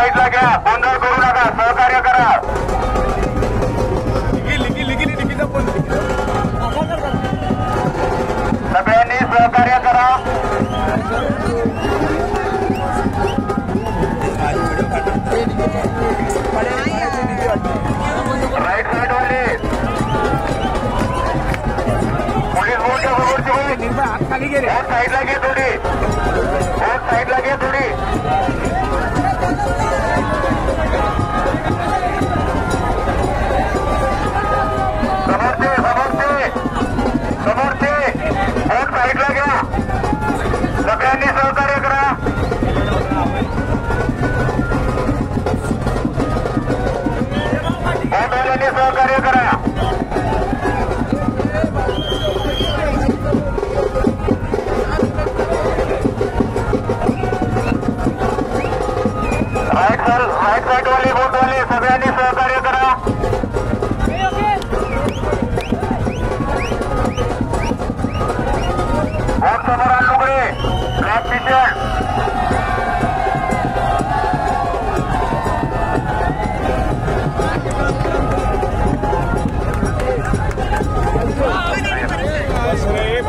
साईडला घ्या गोंधळ करू नका सहकार्य करा सगळ्यांनी सहकार्य करा राईट साईड वाले पोलीस बोलच्या थोडी बोट साइड लगे थोडी बोट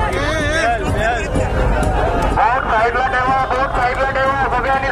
साइडला ठेवा बोट साईडला ठेवा सगळ्यांनी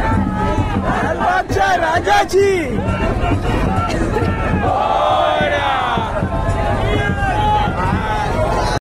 Bragante!